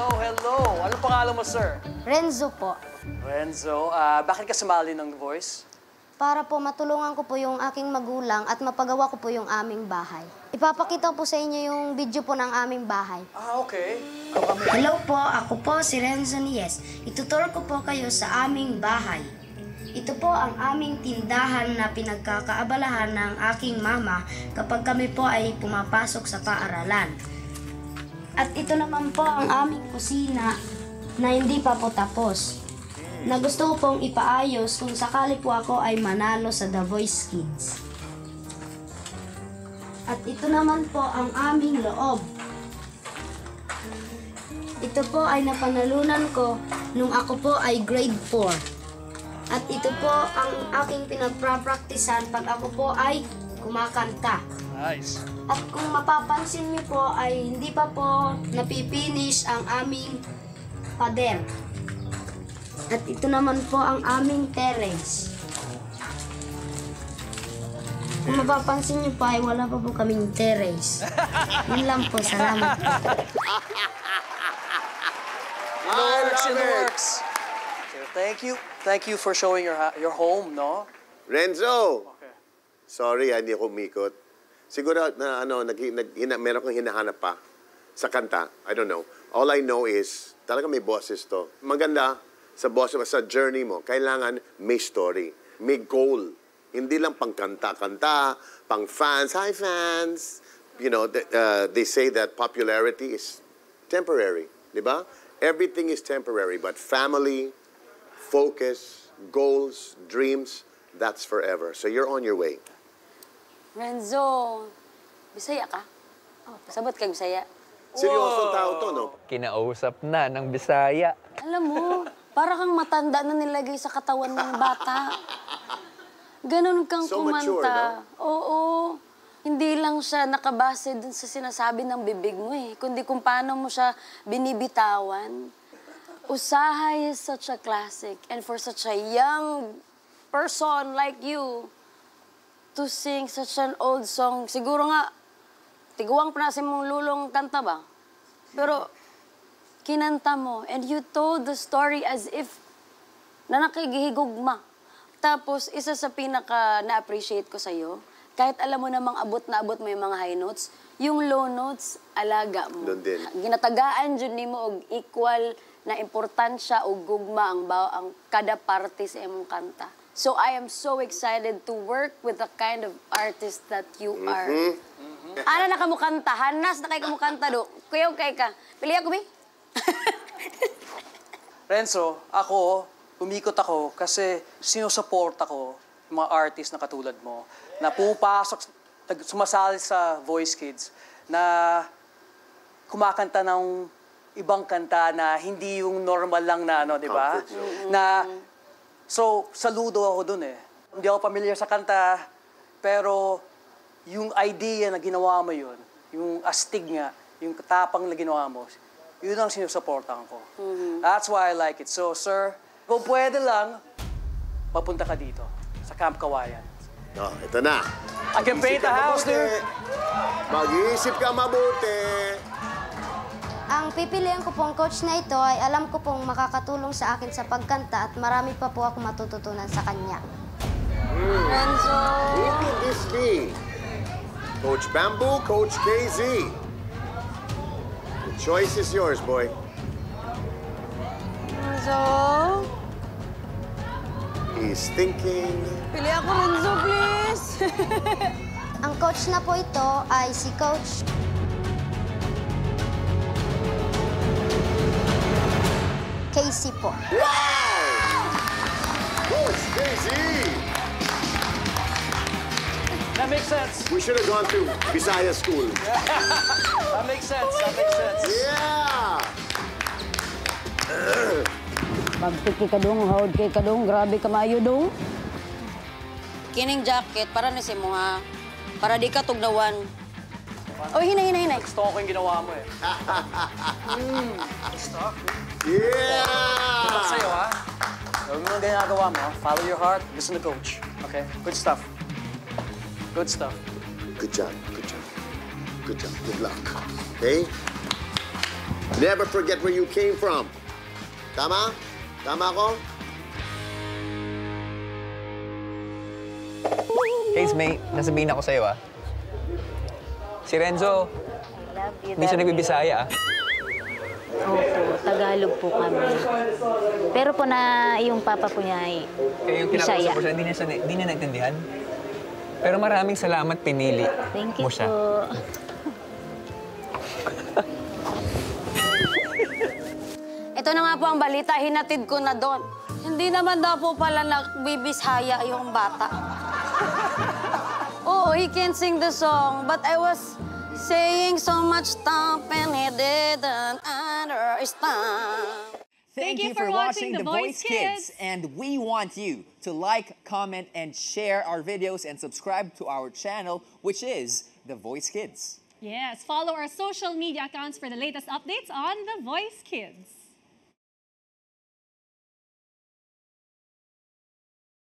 Hello, hello. Ano pangalan mo, sir? Renzo po. Renzo, ah, bakit ka sumali ng Voice? Para po matulungan ko po yung aking magulang at mapagawa ko po yung aming bahay. Ipapakita ko po sa inyo yung video po ng aming bahay. Ah, okay. Hello po, ako po si Renzo Nies. Ituturo ko po kayo sa aming bahay. Ito po ang aming tindahan na pinagkakaabalahan ng aking mama kapag kami po ay pumapasok sa paaralan. At ito naman po ang aming kusina na hindi pa po tapos. Na gusto ko pong ipaayos kung sakali po ako ay manalo sa The Voice Kids. At ito naman po ang aming loob. Ito po ay napanalunan ko nung ako po ay grade 4. At ito po ang aking pinagprapraktisan pag ako po ay kumakanta. Nice. At kung mapapansin niyo po ay hindi pa po napipinish ang aming pader. At ito naman po ang aming terrace. Kung mapapansin niyo po ay wala pa po kaming terrace. Yun lang po, salamat po. In the works, in the works. So, thank you. Thank you for showing your your home, no? Renzo! Okay. Sorry, hindi ako umikot. Siguro na ano, nag, nag, hina, meron kang hinahanap pa sa kanta. I don't know. All I know is, talaga may bosses to. Maganda sa boss mo, sa journey mo, kailangan may story, may goal. Hindi lang pang kanta-kanta, pang fans. Hi, fans! You know, th- uh, they say that popularity is temporary, di ba? Everything is temporary, but family, focus, goals, dreams, that's forever. So you're on your way. Renzo, Bisaya ka? Sabot kay Bisaya. Seryosong tao to, no? Kinausap na ng Bisaya. Alam mo, para kang matanda na nilagay sa katawan ng bata. Ganon kang So kumanta. mature, Oo. Hindi lang siya nakabase dun sa sinasabi ng bibig mo eh, kundi kung paano mo siya binibitawan. Usahay is such a classic. And for such a young person like you, to sing such an old song, siguro nga, tiguang prasin mong lulong kanta ba? Pero, kinanta mo, and you told the story as if na nakigihigugma. Tapos, isa sa pinaka na-appreciate ko sa'yo, kahit alam mo namang abot na abot mo yung mga high notes, yung low notes, alaga mo. Doon din. Ginatagaan dyan ni mo og equal na importansya o gugma ang, ba- ang kada parte sa imong kanta. So I am so excited to work with the kind of artist that you are. Ana na kamo kanta, hanas na kay kamo kanta do. Kuyaw kay ka. Pili ako bi. Renzo, ako, umikot ako kasi sinusupport ako yung mga artist na katulad mo na pumapasok, sumasali sa Voice Kids na kumakanta ng ibang kanta na hindi yung normal lang na ano, di ba? Na, so, saludo ako dun eh. Hindi ako familiar sa kanta, pero yung idea na ginawa mo yun, yung astig nga, yung katapang na ginawa mo, yun ang sinusuportahan ko. That's why I like it. So, sir, kung pwede lang, papunta ka dito, sa Camp Kawayan. No, ito na. I can paint the house, dude. Mag-iisip ka mabuti. Ang pipilian ko pong coach na ito ay alam ko pong makakatulong sa akin sa pagkanta at marami pa po ako matututunan sa kanya. Renzo. Who could this be? Coach Bamboo, Coach KZ. The choice is yours, boy. Renzo. He's thinking. Pili ako Renzo, please. Ang coach na po ito ay si Coach Casey po. Wow! Coach KZ! That makes sense. We should have gone to Bisaya School. That makes sense. That makes sense. Yeah! Pagtiki ka dong, haod kay ka dong, grabe ka maayo dong. Kining jacket, para na si mo ha. Para di ka tugnawan. Oh, hinay, hinay, hinay. Gusto ko yung ginawa mo eh. Yeah! Good sa'yo, ha? Gawin mo ang ginagawa mo. Follow your heart. Listen to coach. Okay? Good stuff. Good stuff. Good job, good job. Good job, good luck. Okay? Never forget where you came from. Tama? Tama ko? Case may nasabihin ako sa'yo ah. Si Renzo, hindi siya nagbibisaya ah. Opo, Tagalog po kami. Pero po na yung papa po niya ay Kaya yung Bisaya. kinakausap ko siya, hindi niya, siya, hindi niya naintindihan. Pero maraming salamat pinili Thank you mo siya. po. Ito na nga po ang balita, hinatid ko na doon. Hindi naman daw po pala nagbibishaya yung bata. oh, he can sing the song, but I was saying so much stuff and he didn't understand. Thank, you for watching The Voice Kids. And we want you to like, comment, and share our videos and subscribe to our channel, which is The Voice Kids. Yes, follow our social media accounts for the latest updates on The Voice Kids.